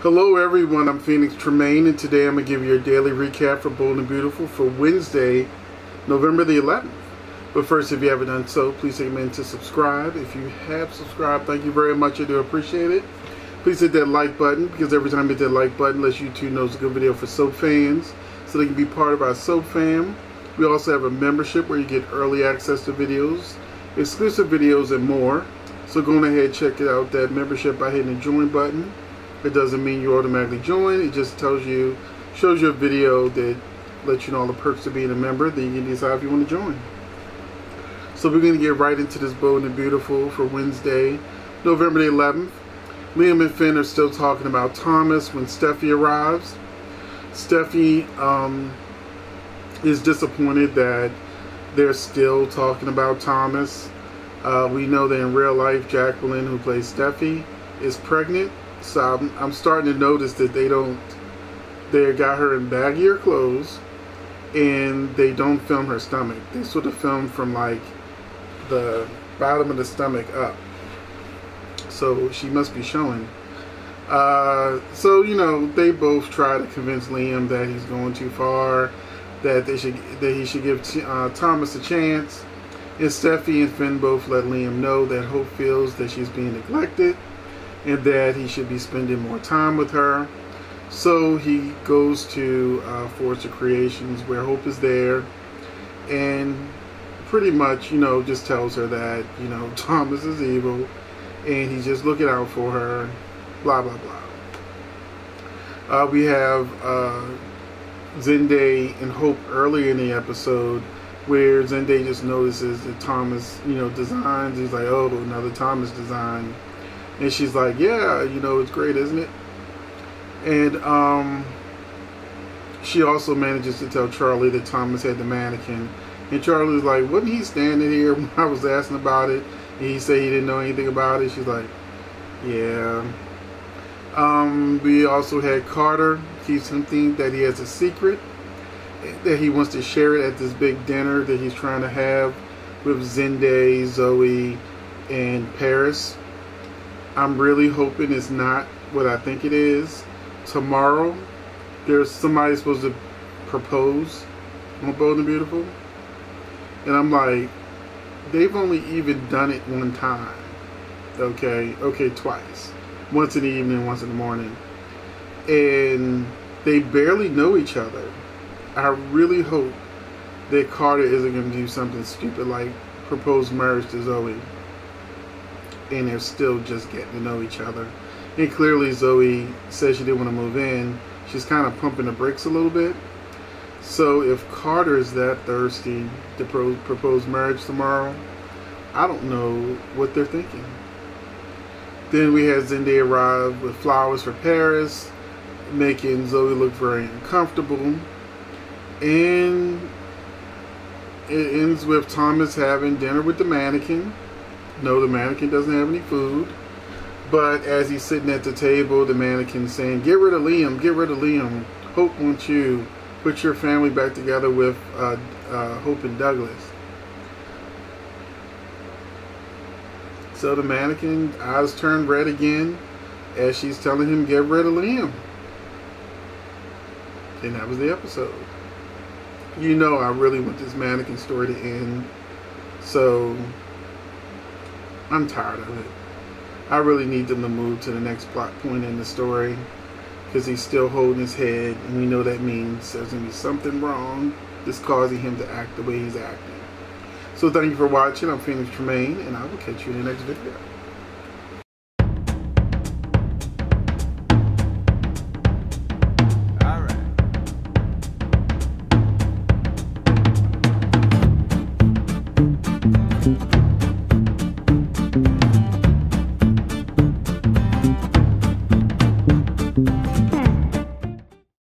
Hello everyone, I'm Phoenix Tremayne and today I'm going to give you a daily recap for Bold and Beautiful for Wednesday, November the 11th. But first, if you haven't done so, please take a minute to subscribe. If you have subscribed, thank you very much. I do appreciate it. Please hit that like button because every time you hit that like button, lets YouTube know it's a good video for soap fans so they can be part of our soap fam. We also have a membership where you get early access to videos, exclusive videos, and more. So go on ahead check it out that membership by hitting the join button. It doesn't mean you automatically join. It just tells you, shows you a video that lets you know all the perks of being a member. Then you can decide if you want to join. So we're going to get right into this Bold and Beautiful for Wednesday, November the 11th. Liam and Finn are still talking about Thomas when Steffy arrives. Steffy um, is disappointed that they're still talking about Thomas. Uh, we know that in real life, Jacqueline, who plays Steffy, is pregnant. So I'm, I'm starting to notice that they don't, they got her in baggier clothes and they don't film her stomach. They sort of film from like the bottom of the stomach up. So she must be showing. Uh, so you know they both try to convince Liam that he's going too far, that they should that he should give uh, Thomas a chance. And Steffy and Finn both let Liam know that Hope feels that she's being neglected, and that he should be spending more time with her. So he goes to uh, of Creations where Hope is there, and pretty much, you know, just tells her that, you know, Thomas is evil and he's just looking out for her, blah, blah, blah. Uh, we have uh, Zende and Hope early in the episode where Zende just notices that Thomas, you know, designs. He's like, oh, another Thomas design. And she's like, yeah, you know, it's great, isn't it? And um, she also manages to tell Charlie that Thomas had the mannequin and Charlie's like, wasn't he standing here when I was asking about it? And he said he didn't know anything about it. She's like, yeah. Um, we also had Carter keeps hinting that he has a secret, that he wants to share it at this big dinner that he's trying to have with Zende, Zoe, and Paris. I'm really hoping it's not what I think it is. Tomorrow, there's somebody supposed to propose on Bold and Beautiful. And I'm like, they've only even done it one time. Okay, okay, twice. Once in the evening, once in the morning. And they barely know each other. I really hope that Carter isn't going to do something stupid like propose marriage to Zoe. And they're still just getting to know each other. And clearly, Zoe says she didn't want to move in. She's kind of pumping the brakes a little bit. So if Carter is that thirsty to pro- propose marriage tomorrow, I don't know what they're thinking. Then we had Zende arrive with flowers for Paris, making Zoe look very uncomfortable. And it ends with Thomas having dinner with the mannequin. No, the mannequin doesn't have any food. But as he's sitting at the table, the mannequin saying, Get rid of Liam, get rid of Liam. Hope wants you put your family back together with uh, uh, Hope and Douglas. So the mannequin eyes turn red again as she's telling him get rid of Liam. And that was the episode. You know I really want this mannequin story to end. So I'm tired of it. I really need them to move to the next plot point in the story because he's still holding his head, and we know that means there's going to be something wrong that's causing him to act the way he's acting. So thank you for watching. I'm Phoenix Tremayne, and I will catch you in the next video.